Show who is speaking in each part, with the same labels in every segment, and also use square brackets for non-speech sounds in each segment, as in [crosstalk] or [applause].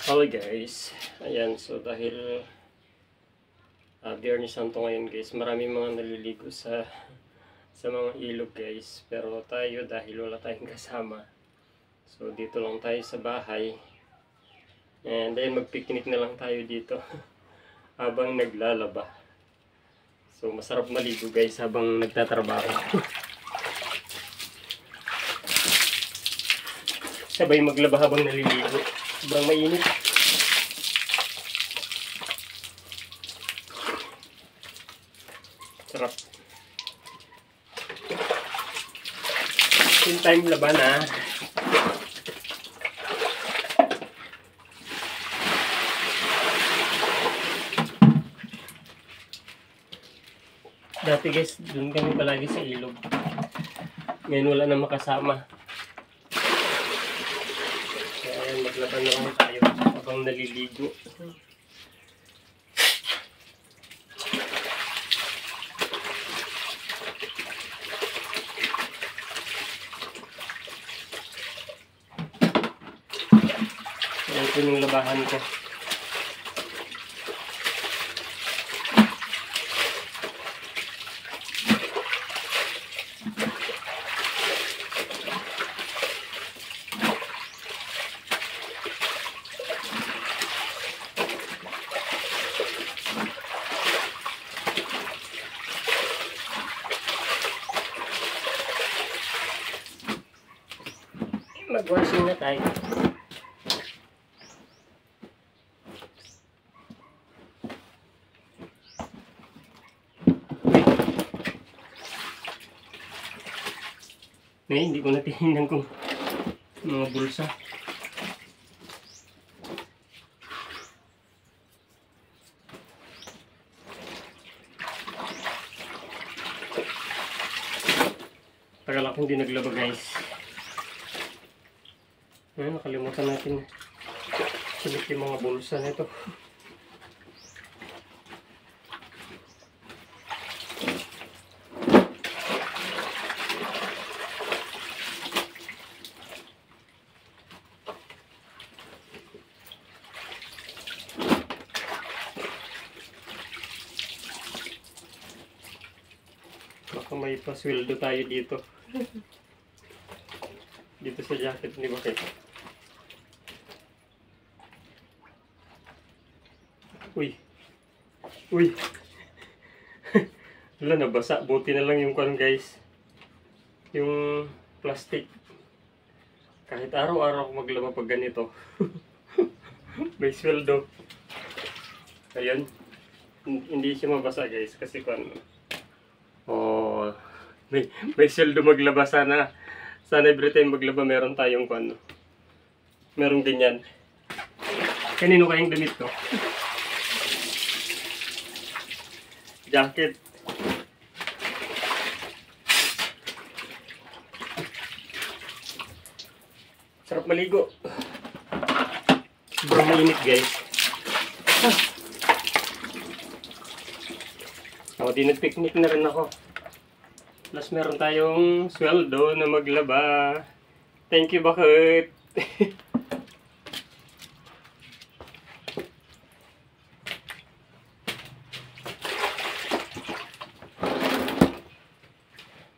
Speaker 1: Hello guys. Ayan, so dahil uh, Biyernes Santo ngayon guys, marami mga naliligo sa sa mga ilog guys. Pero tayo dahil wala tayong kasama. So dito lang tayo sa bahay. And then magpiknik na lang tayo dito [laughs] habang naglalaba. So masarap maligo guys habang nagtatrabaho. [laughs] Sabay maglaba habang naliligo. Sobrang mainit. Sarap. Yung time laban ah. Dati guys, dun kami palagi sa ilog. Ngayon wala na makasama. Kaya ayan, maglaban na lang tayo habang naliligo. Ayan po yung labahan ko. Mag-washing na tayo. Ngayon, hindi ko na tinignan kung mga bulsa. Tagal akong hindi naglaba guys. Ayun, nakalimutan natin. Sulit yung mga bulsa nito. Baka may pasweldo tayo dito. [laughs] dito sa jacket ni Bakit. Uy. Uy. [laughs] Wala, nabasa. Buti na lang yung kwan guys. Yung plastic. Kahit araw-araw ako maglaba pag ganito. [laughs] May sweldo. Ayun. Hin- Hindi siya mabasa guys. Kasi kwan. Oh. May, may sweldo maglaba sana. Sana every time maglaba meron tayong kwan. Merong ganyan. Kanino kayong damit to? jacket. Sarap maligo. Sobrang mainit guys. Ako din nag-picnic na rin ako. Plus meron tayong sweldo na maglaba. Thank you bakit. [laughs]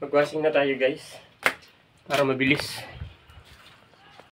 Speaker 1: Mag-washing na tayo guys. Para mabilis.